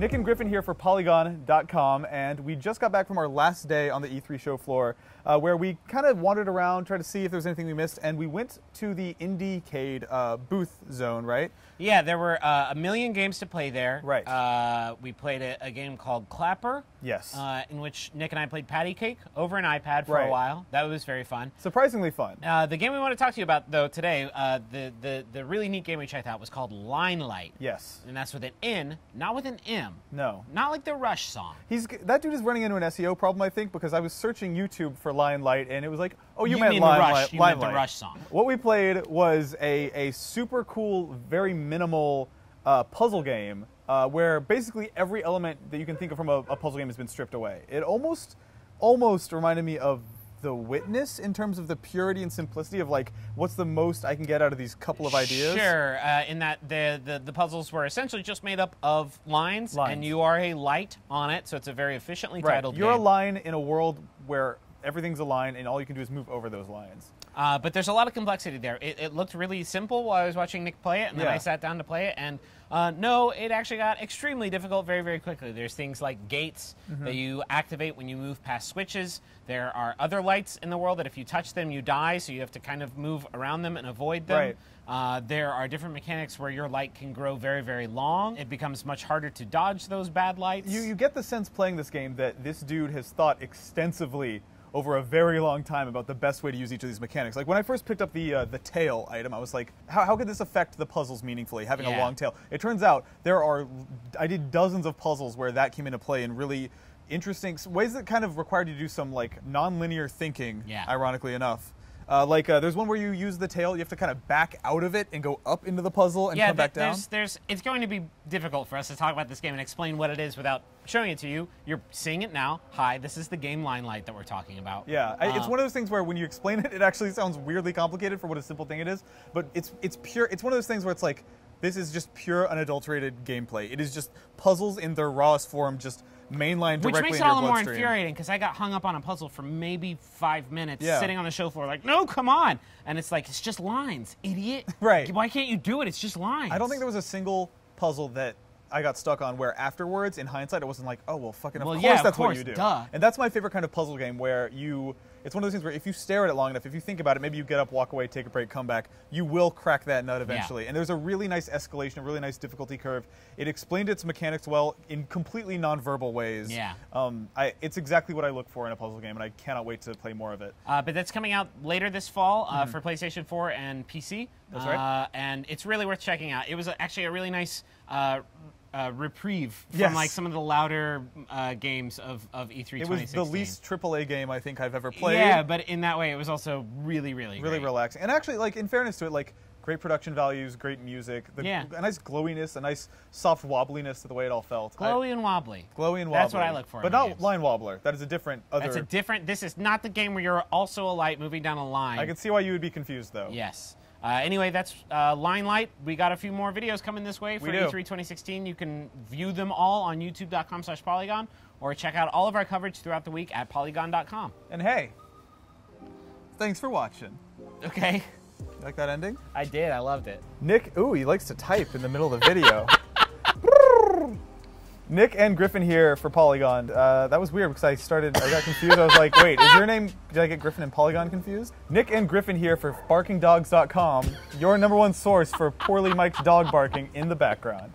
Nick and Griffin here for Polygon.com, and we just got back from our last day on the E3 show floor, uh, where we kind of wandered around, tried to see if there was anything we missed, and we went to the IndieCade uh, booth zone, right? Yeah, there were uh, a million games to play there. Right. Uh, we played a, a game called Clapper. Yes. Uh, in which Nick and I played Patty Cake over an iPad for Right. a while. That was very fun. Surprisingly fun. Uh, the game we want to talk to you about, though, today, uh, the, the, the really neat game we checked out was called Linelight. Yes. And that's with an N, not with an M. No. Not like the Rush song. He's that dude is running into an SEO problem, I think, because I was searching YouTube for Linelight, and it was like, oh, you, You meant mean the Limelight. Rush. You meant the Rush song. What we played was a, a super cool, very minimal uh, puzzle game uh, where basically every element that you can think of from a, a puzzle game has been stripped away. It almost, almost reminded me of The Witness in terms of the purity and simplicity of like, what's the most I can get out of these couple of ideas? Sure, uh, in that the, the the puzzles were essentially just made up of lines, Lines. and you are a light on it, so it's a very efficiently Right. titled You're a line in a world where everything's a line, and all you can do is move over those lines. Uh, but there's a lot of complexity there. It, it looked really simple while I was watching Nick play it, and then Yeah. I sat down to play it, and uh, no, it actually got extremely difficult very, very quickly. There's things like gates Mm-hmm. that you activate when you move past switches. There are other lights in the world that if you touch them, you die, so you have to kind of move around them and avoid them. Right. Uh, there are different mechanics where your light can grow very, very long. It becomes much harder to dodge those bad lights. You, you get the sense playing this game that this dude has thought extensively over a very long time about the best way to use each of these mechanics. Like when I first picked up the uh, the tail item, I was like, how, how could this affect the puzzles meaningfully, having a long tail? It turns out there are, I did dozens of puzzles where that came into play in really interesting ways that kind of required you to do some like non-linear thinking, Yeah. ironically enough. Uh, like uh, there's one where you use the tail, you have to kind of back out of it and go up into the puzzle and yeah, come back down. there's, there's, it's going to be difficult for us to talk about this game and explain what it is without showing it to you. You're seeing it now. Hi, this is the game Linelight that we're talking about. Yeah, I, it's one of those things where when you explain it, it actually sounds weirdly complicated for what a simple thing it is. But it's it's pure. It's one of those things where it's like this is just pure unadulterated gameplay. It is just puzzles in their rawest form, just mainlined Which makes it all the more bloodstream. infuriating because I got hung up on a puzzle for maybe five minutes, Yeah. sitting on the show floor, like, no, come on, and it's like it's just lines, idiot. Right. Why can't you do it? It's just lines. I don't think there was a single puzzle that I got stuck on where afterwards, in hindsight, it wasn't like, oh well, fucking, of Well, course yeah, of that's what course, you do. duh. And that's my favorite kind of puzzle game where you. It's one of those things where if you stare at it long enough, if you think about it, maybe you get up, walk away, take a break, come back, you will crack that nut eventually. And there's a really nice escalation, a really nice difficulty curve. It explained its mechanics well in completely nonverbal ways. Yeah. Um, I, it's exactly what I look for in a puzzle game, and I cannot wait to play more of it. Uh, but that's coming out later this fall uh, for PlayStation 4 and PC. Mm-hmm. That's right. Uh, and it's really worth checking out. It was actually a really nice uh, reprieve from Yes. like some of the louder uh, games of, of E E3 It was the least AAA game I think I've ever played. Yeah, but in that way, it was also really, really, really great. relaxing. And actually, like in fairness to it, like great production values, great music, the, Yeah. a nice glowiness, a nice soft wobbliness to the way it all felt. I- Glowy and wobbly. glowy and wobbly. That's what I look for But not games. line wobbler. That is a different other. That's a different. This is not the game where you're also a light moving down a line. I can see why you would be confused though. Yes. Uh, anyway, that's uh, Linelight. We got a few more videos coming this way for We. E3 2016. You can view them all on youtube.com slash polygon or check out all of our coverage throughout the week at polygon.com. And hey, thanks for watching. Okay? You like that ending? I did. I loved it. Nick, ooh, he likes to type in the middle of the video. Nick and Griffin here for Polygon. Uh, that was weird because I started, I got confused. I was like, wait, is your name, did I get Griffin and Polygon confused? Nick and Griffin here for barkingdogs.com, your number one source for poorly mic'd dog barking in the background.